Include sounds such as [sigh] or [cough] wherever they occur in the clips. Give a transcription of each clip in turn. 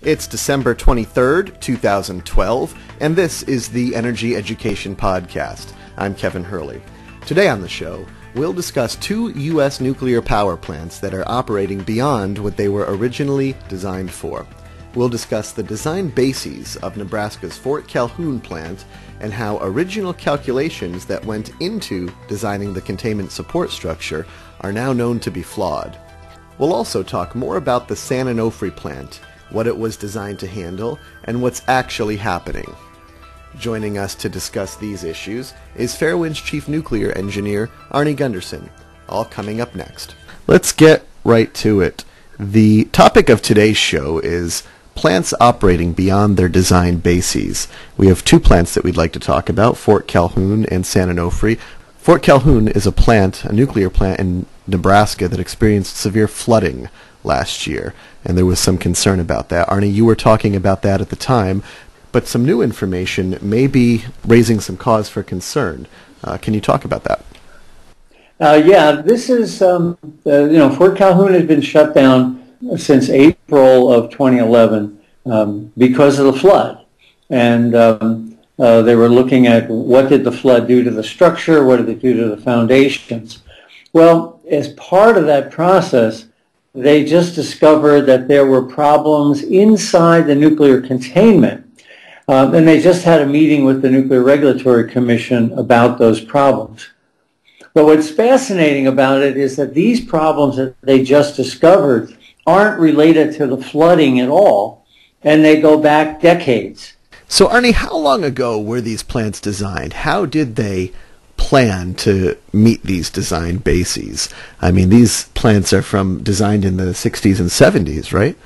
It's December 23rd, 2012, and this is the Energy Education Podcast. I'm Kevin Hurley. Today on the show, we'll discuss two U.S. nuclear power plants that are operating beyond what they were originally designed for. We'll discuss the design bases of Nebraska's Fort Calhoun plant and how original calculations that went into designing the containment support structure are now known to be flawed. We'll also talk more about the San Onofre plant, what it was designed to handle, and what's actually happening. Joining us to discuss these issues is Fairewinds' chief nuclear engineer, Arnie Gundersen. all coming up next. Let's get right to it. The topic of today's show is plants operating beyond their design bases. We have two plants that we'd like to talk about, Fort Calhoun and San Onofre. Fort Calhoun is a plant, a nuclear plant in Nebraska that experienced severe flooding last year, and there was some concern about that. Arnie, you were talking about that at the time, but some new information may be raising some cause for concern. Uh, can you talk about that? Uh, yeah, this is, um, uh, you know, Fort Calhoun has been shut down since April of 2011 um, because of the flood. And um, uh, they were looking at what did the flood do to the structure, what did it do to the foundations. Well, as part of that process, they just discovered that there were problems inside the nuclear containment. Um, and they just had a meeting with the Nuclear Regulatory Commission about those problems. But what's fascinating about it is that these problems that they just discovered aren't related to the flooding at all, and they go back decades. So, Arnie, how long ago were these plants designed? How did they plan to meet these design bases? I mean, these plants are from designed in the 60s and 70s, right?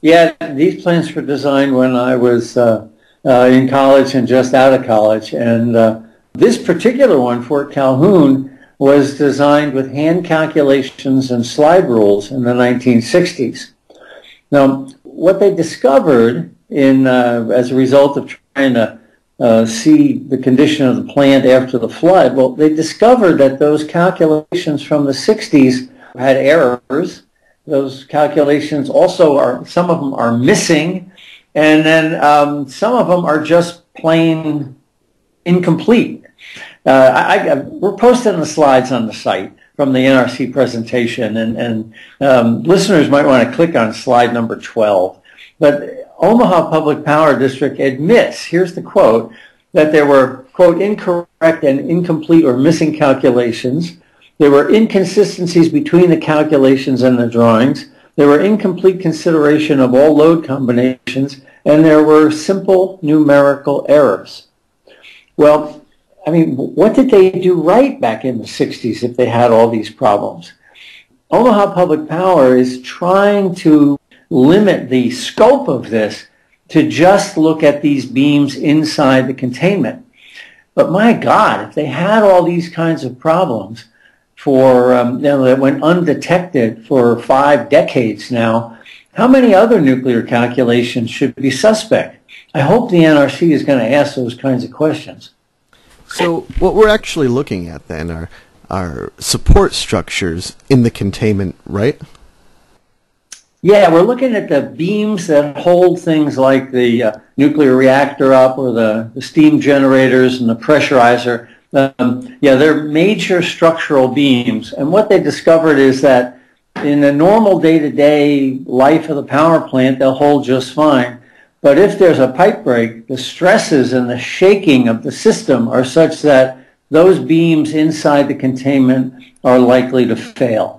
Yeah, these plants were designed when I was uh, uh, in college and just out of college. And uh, this particular one, Fort Calhoun, was designed with hand calculations and slide rules in the 1960s. Now, what they discovered in uh, as a result of trying to uh, see the condition of the plant after the flood. Well, they discovered that those calculations from the 60s had errors. Those calculations also are, some of them are missing, and then um, some of them are just plain incomplete. Uh, I, I, we're posting the slides on the site from the NRC presentation, and, and um, listeners might want to click on slide number 12. But Omaha Public Power District admits, here's the quote, that there were, quote, incorrect and incomplete or missing calculations. There were inconsistencies between the calculations and the drawings. There were incomplete consideration of all load combinations, and there were simple numerical errors. Well, I mean, what did they do right back in the 60s if they had all these problems? Omaha Public Power is trying to limit the scope of this to just look at these beams inside the containment. But my God, if they had all these kinds of problems for um, you know, that went undetected for five decades now, how many other nuclear calculations should be suspect? I hope the NRC is going to ask those kinds of questions. So what we're actually looking at then are are support structures in the containment, right? Yeah, we're looking at the beams that hold things like the uh, nuclear reactor up or the, the, steam generators and the pressurizer. Um, yeah, they're major structural beams. And what they discovered is that in the normal day-to-day life of the power plant, they'll hold just fine. But if there's a pipe break, the stresses and the shaking of the system are such that those beams inside the containment are likely to fail.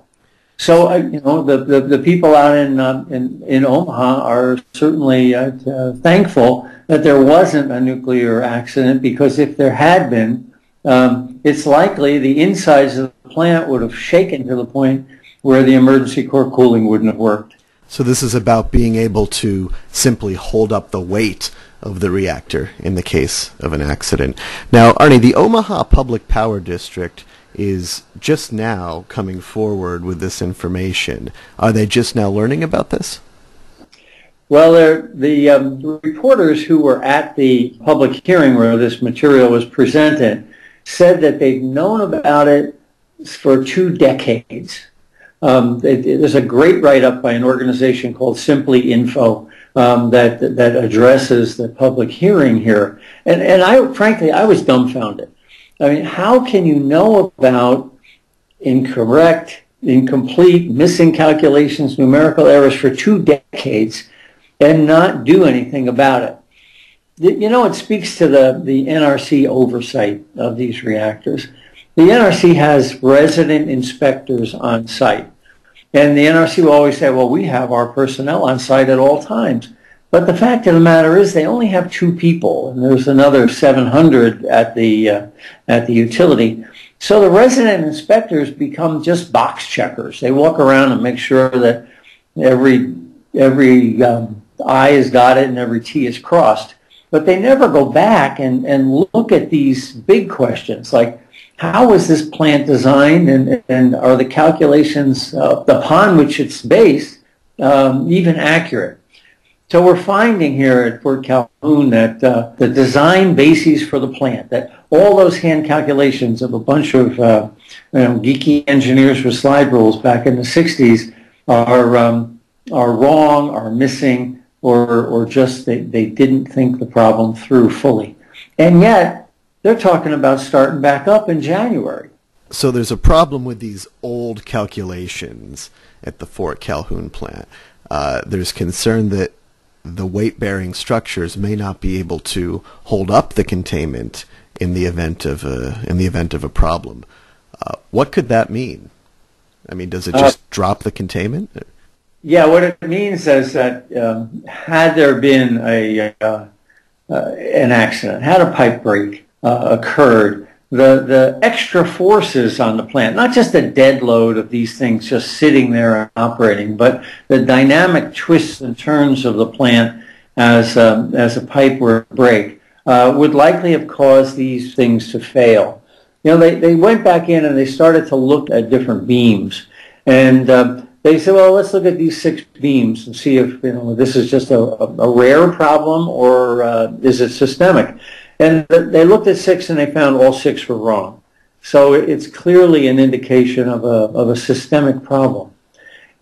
So, uh, you know, the, the, the, people out in, uh, in, in Omaha are certainly uh, uh, thankful that there wasn't a nuclear accident because if there had been, um, it's likely the insides of the plant would have shaken to the point where the emergency core cooling wouldn't have worked. So this is about being able to simply hold up the weight of the reactor in the case of an accident. Now, Arnie, the Omaha Public Power District is just now coming forward with this information. Are they just now learning about this? Well, the um, reporters who were at the public hearing where this material was presented said that they've known about it for two decades. Um, there's a great write-up by an organization called Simply Info um, that that addresses the public hearing here. And and I frankly I was dumbfounded. I mean, how can you know about incorrect, incomplete, missing calculations, numerical errors for two decades and not do anything about it? You know, it speaks to the, the NRC oversight of these reactors. The NRC has resident inspectors on site. And the NRC will always say, well, we have our personnel on site at all times. But the fact of the matter is they only have two people, and there's another 700 at the, uh, at the utility. So the resident inspectors become just box checkers. They walk around and make sure that every, every um, I is dotted and every T is crossed. But they never go back and, and look at these big questions like how was this plant designed and, and are the calculations uh, upon which it's based um, even accurate? So we're finding here at Fort Calhoun that uh, the design bases for the plant, that all those hand calculations of a bunch of uh, you know, geeky engineers with slide rules back in the 60s are, um, are wrong, are missing, or, or just they, they didn't think the problem through fully. And yet, they're talking about starting back up in January. So there's a problem with these old calculations at the Fort Calhoun plant. Uh, there's concern that the weight-bearing structures may not be able to hold up the containment in the event of a in the event of a problem. Uh, what could that mean? I mean, does it uh, just uh, drop the containment? Yeah, what it means is that um, had there been a uh, uh, an accident, had a pipe break, uh, occurred, the, the extra forces on the plant, not just the dead load of these things just sitting there and operating, but the dynamic twists and turns of the plant as, um, as a pipe were break, uh, would likely have caused these things to fail. You know, they, they went back in and they started to look at different beams. And uh, they said, well, let's look at these six beams and see if you know this is just a, a rare problem or uh, is it systemic. And they looked at six and they found all six were wrong. So it's clearly an indication of a, of a systemic problem.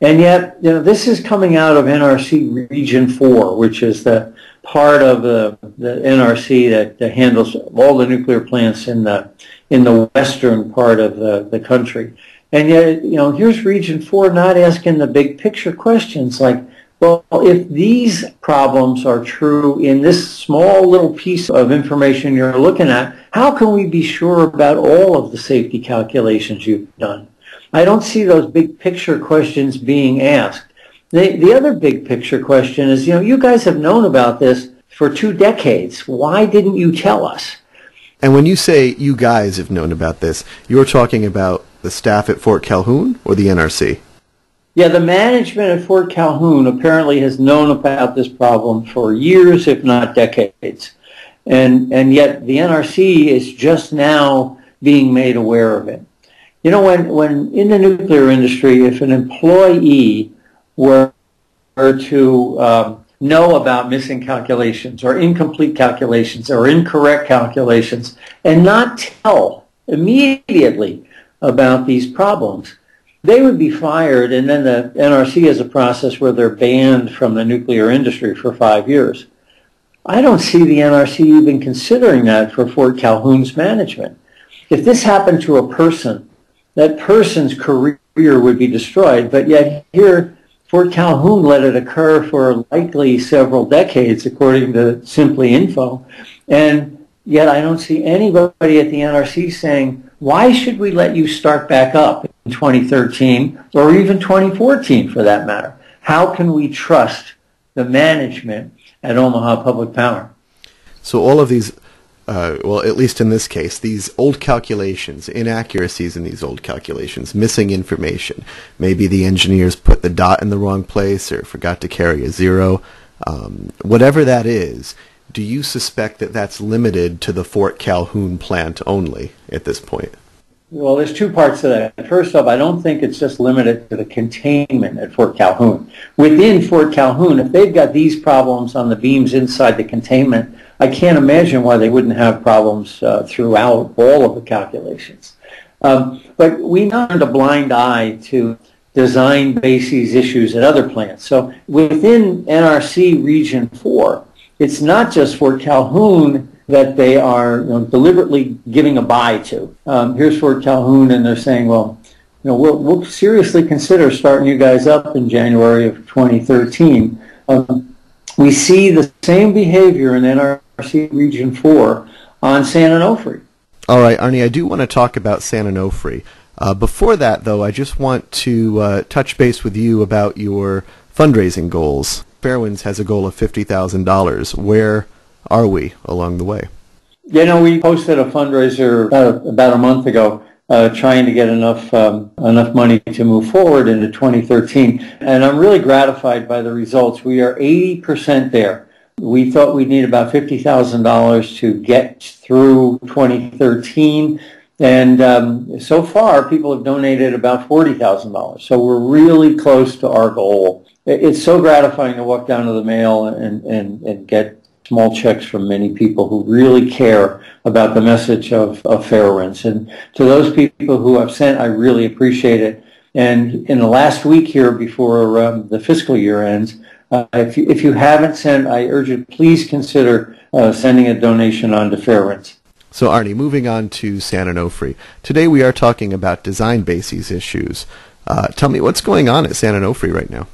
And yet, you know, this is coming out of NRC Region 4, which is the part of the, the NRC that, that handles all the nuclear plants in the, in the western part of the, the country. And yet, you know, here's Region 4 not asking the big picture questions like, well, if these problems are true in this small little piece of information you're looking at, how can we be sure about all of the safety calculations you've done? I don't see those big picture questions being asked. The, the other big picture question is, you know, you guys have known about this for two decades. Why didn't you tell us? And when you say you guys have known about this, you're talking about the staff at Fort Calhoun or the NRC? Yeah, the management at Fort Calhoun apparently has known about this problem for years, if not decades. And, and yet the NRC is just now being made aware of it. You know, when, when in the nuclear industry, if an employee were, were to um, know about missing calculations or incomplete calculations or incorrect calculations and not tell immediately about these problems, they would be fired, and then the NRC has a process where they're banned from the nuclear industry for five years. I don't see the NRC even considering that for Fort Calhoun's management. If this happened to a person, that person's career would be destroyed, but yet here Fort Calhoun let it occur for likely several decades, according to Simply Info, and yet I don't see anybody at the NRC saying, why should we let you start back up 2013 or even 2014 for that matter? How can we trust the management at Omaha Public Power? So all of these, uh, well, at least in this case, these old calculations, inaccuracies in these old calculations, missing information. Maybe the engineers put the dot in the wrong place or forgot to carry a zero. Um, whatever that is, do you suspect that that's limited to the Fort Calhoun plant only at this point? Well, there's two parts to that. First off, I don't think it's just limited to the containment at Fort Calhoun. Within Fort Calhoun, if they've got these problems on the beams inside the containment, I can't imagine why they wouldn't have problems uh, throughout all of the calculations. Um, but we turned a blind eye to design bases issues at other plants. So within NRC Region 4, it's not just Fort Calhoun that they are you know, deliberately giving a buy to. Um, here's Fort Calhoun, and they're saying, well, you know, we'll, we'll seriously consider starting you guys up in January of 2013. Um, we see the same behavior in NRC Region 4 on San Onofre. All right, Arnie, I do want to talk about San Onofre. Uh, before that, though, I just want to uh, touch base with you about your fundraising goals. Fairewinds has a goal of $50,000. Where are we along the way? You know, we posted a fundraiser about a, about a month ago uh, trying to get enough um, enough money to move forward into 2013. And I'm really gratified by the results. We are 80% there. We thought we'd need about $50,000 to get through 2013. And um, so far, people have donated about $40,000. So we're really close to our goal. It's so gratifying to walk down to the mail and, and, and get small checks from many people who really care about the message of, of Fairewinds. And to those people who have sent, I really appreciate it. And in the last week here before um, the fiscal year ends, uh, if, you, if you haven't sent, I urge you, please consider uh, sending a donation on to Fairewinds. So Arnie, moving on to San Onofre. Today we are talking about design bases issues. Uh, tell me what's going on at San Onofre right now.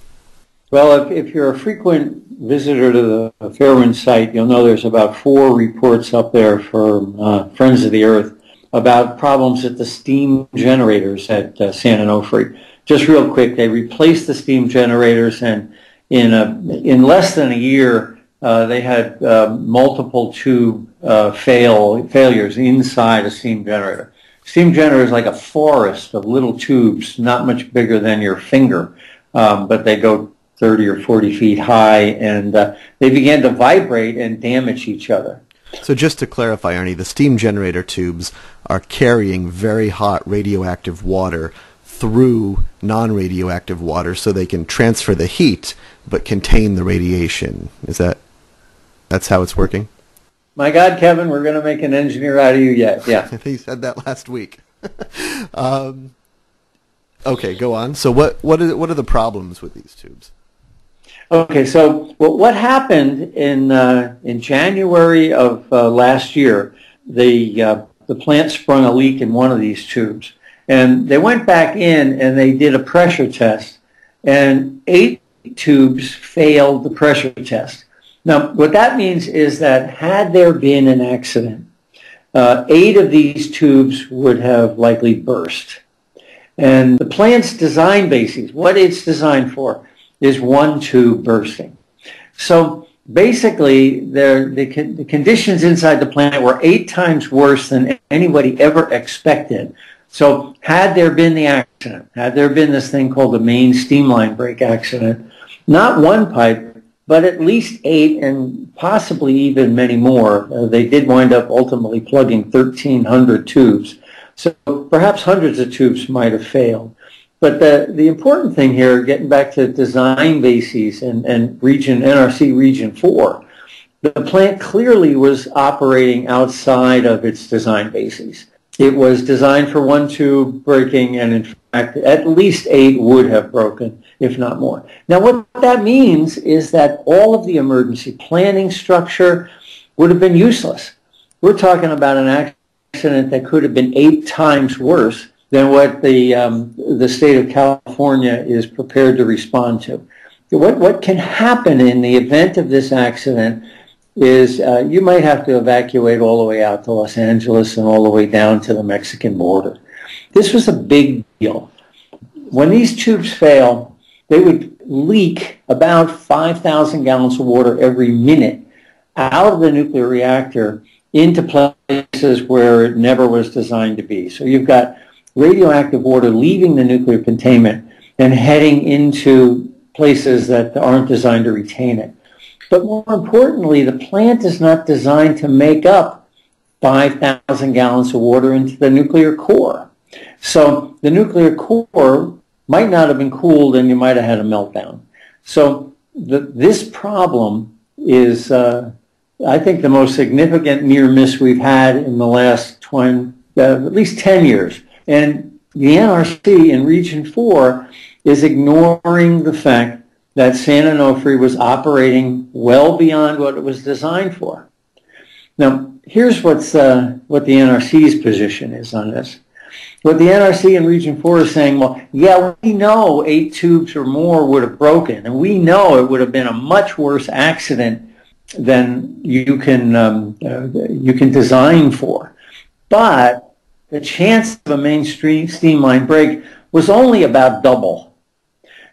Well, if, if you're a frequent visitor to the Fairewind site, you'll know there's about four reports up there from uh, Friends of the Earth about problems at the steam generators at uh, San Onofre. Just real quick, they replaced the steam generators, and in a, in less than a year, uh, they had uh, multiple tube uh, fail failures inside a steam generator. Steam generator is like a forest of little tubes, not much bigger than your finger, um, but they go 30 or 40 feet high, and uh, they began to vibrate and damage each other. So just to clarify, Arnie, the steam generator tubes are carrying very hot radioactive water through non-radioactive water so they can transfer the heat but contain the radiation. Is that that's how it's working? My God, Kevin, we're going to make an engineer out of you yet. Yeah. I think you said that last week. [laughs] um, okay, go on. So what what are what are the problems with these tubes? Okay, so well, what happened in uh, in January of uh, last year? The uh, the plant sprung a leak in one of these tubes, and they went back in and they did a pressure test, and eight tubes failed the pressure test. Now, what that means is that had there been an accident, uh, eight of these tubes would have likely burst. And the plant's design basis, what it's designed for, is one tube bursting. So basically, the, the conditions inside the planet were eight times worse than anybody ever expected. So had there been the accident, had there been this thing called the main steam line break accident, not one pipe, but at least eight and possibly even many more. Uh, they did wind up ultimately plugging 1,300 tubes. So perhaps hundreds of tubes might have failed. But the, the important thing here, getting back to design bases and, and region, NRC region four, the plant clearly was operating outside of its design bases. It was designed for one tube breaking and in fact at least eight would have broken, if not more. Now what that means is that all of the emergency planning structure would have been useless. We're talking about an accident that could have been eight times worse than what the, um, the state of California is prepared to respond to. What, what can happen in the event of this accident is uh, you might have to evacuate all the way out to Los Angeles and all the way down to the Mexican border. This was a big deal. When these tubes fail, they would leak about 5,000 gallons of water every minute out of the nuclear reactor into places where it never was designed to be. So you've got radioactive water leaving the nuclear containment and heading into places that aren't designed to retain it. But more importantly, the plant is not designed to make up 5,000 gallons of water into the nuclear core. So the nuclear core might not have been cooled and you might have had a meltdown. So the, this problem is, uh, I think, the most significant near miss we've had in the last 20, uh, at least 10 years. And the NRC in Region 4 is ignoring the fact that San Onofre was operating well beyond what it was designed for. Now, here's what's, uh, what the NRC's position is on this. What the NRC in Region 4 is saying, well, yeah, we know eight tubes or more would have broken, and we know it would have been a much worse accident than you can, um, uh, you can design for. But the chance of a mainstream steam line break was only about double.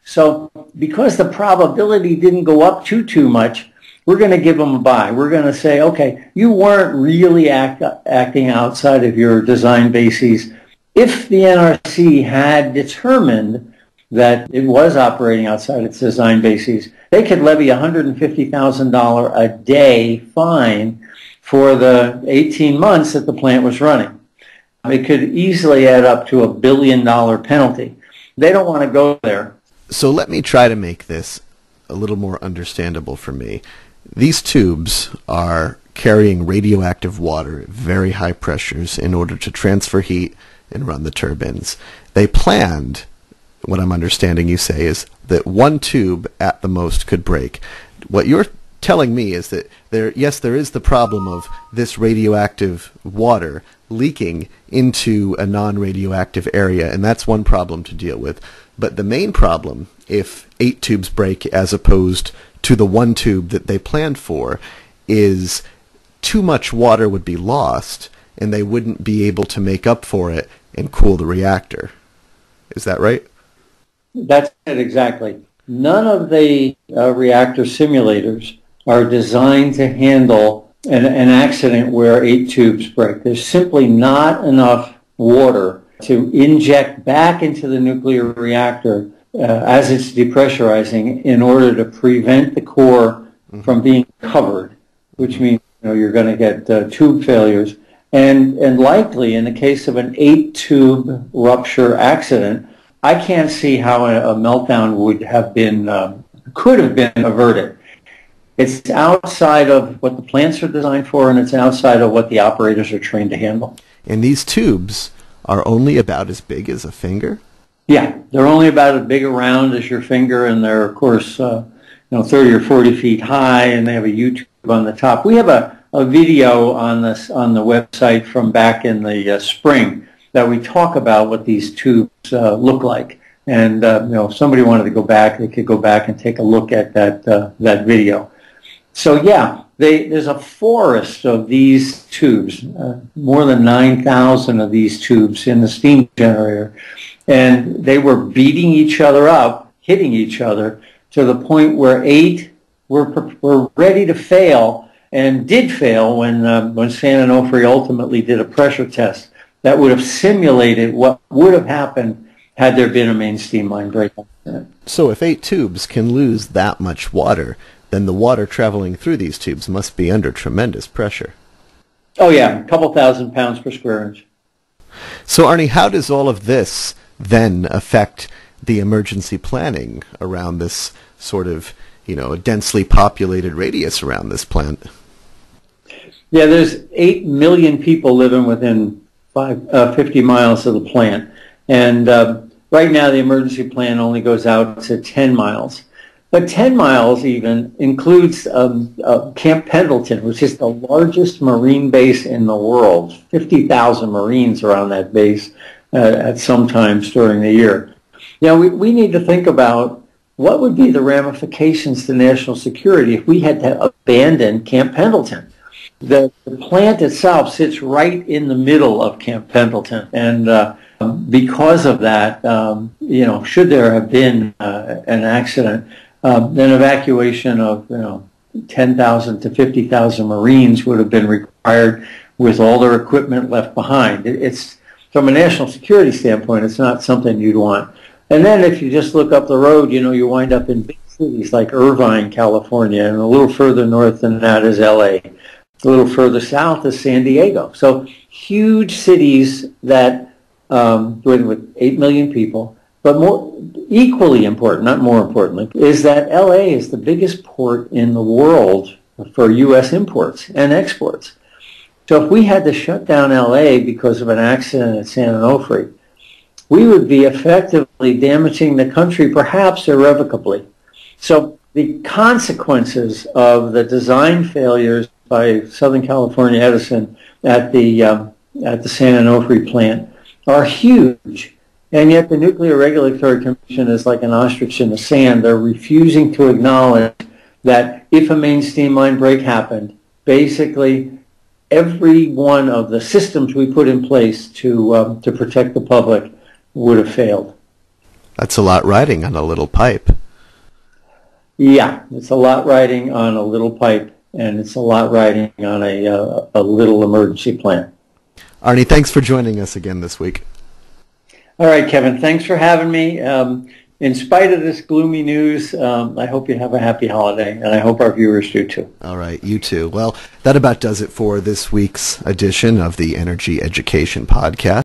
So because the probability didn't go up too, too much, we're going to give them a buy. We're going to say, okay, you weren't really act, acting outside of your design bases. If the NRC had determined that it was operating outside its design bases, they could levy a $150,000 a day fine for the 18 months that the plant was running. It could easily add up to a billion dollar penalty. They don't want to go there. So let me try to make this a little more understandable for me. These tubes are carrying radioactive water at very high pressures in order to transfer heat and run the turbines. They planned, what I'm understanding you say, is that one tube at the most could break. What you're telling me is that there, yes, there is the problem of this radioactive water leaking into a non-radioactive area, and that's one problem to deal with. But the main problem, if eight tubes break as opposed to the one tube that they planned for, is too much water would be lost, and they wouldn't be able to make up for it and cool the reactor. Is that right? That's it exactly. None of the uh, reactor simulators are designed to handle an, an accident where eight tubes break. There's simply not enough water to inject back into the nuclear reactor uh, as it's depressurizing in order to prevent the core mm-hmm. from being covered, which means you know, you're going to get uh, tube failures. And, and likely, in the case of an eight-tube rupture accident, I can't see how a, a meltdown would have been, um, could have been averted. It's outside of what the plants are designed for, and it's outside of what the operators are trained to handle. And these tubes are only about as big as a finger? Yeah, they're only about as big around as your finger, and they're, of course, uh, you know, 30 or 40 feet high, and they have a U-tube on the top. We have a, a video on this on the website from back in the uh, spring that we talk about what these tubes uh, look like. And uh, you know, if somebody wanted to go back, they could go back and take a look at that uh, that video. So yeah, they, there's a forest of these tubes, uh, more than 9,000 of these tubes in the steam generator. And they were beating each other up, hitting each other, to the point where eight were, were ready to fail and did fail when, uh, when San Onofre ultimately did a pressure test that would have simulated what would have happened had there been a main steam line breakdown. So if eight tubes can lose that much water, then the water traveling through these tubes must be under tremendous pressure. Oh yeah, a couple thousand pounds per square inch. So Arnie, how does all of this then affect the emergency planning around this sort of, you know, densely populated radius around this plant? Yeah, there's 8 million people living within five, uh, 50 miles of the plant. And uh, right now the emergency plan only goes out to 10 miles. But 10 miles even includes um, uh, Camp Pendleton, which is the largest Marine base in the world. 50,000 Marines are on that base uh, at some times during the year. Now, we, we need to think about what would be the ramifications to national security if we had to abandon Camp Pendleton. The, the plant itself sits right in the middle of Camp Pendleton, and uh, because of that, um, you know, should there have been uh, an accident, um, an evacuation of you know 10,000 to 50,000 Marines would have been required with all their equipment left behind. It, it's from a national security standpoint, it's not something you'd want. And then if you just look up the road, you know, you wind up in big cities like Irvine, California, and a little further north than that is LA. A little further south is San Diego. So huge cities that um, with, with 8 million people but more equally important, not more importantly, is that LA is the biggest port in the world for U.S. imports and exports. So if we had to shut down LA because of an accident at San Onofre, we would be effectively damaging the country, perhaps irrevocably. So the consequences of the design failures by Southern California Edison at the um, at the San Onofre plant are huge. And yet the Nuclear Regulatory Commission is like an ostrich in the sand. They're refusing to acknowledge that if a main steam line break happened, basically every one of the systems we put in place to um, to protect the public would have failed. That's a lot riding on a little pipe. Yeah, it's a lot riding on a little pipe, and it's a lot riding on a uh, a little emergency plan. Arnie, thanks for joining us again this week. All right, Kevin, thanks for having me. Um, in spite of this gloomy news, um, I hope you have a happy holiday, and I hope our viewers do too. All right, you too. Well, that about does it for this week's edition of the Energy Education Podcast.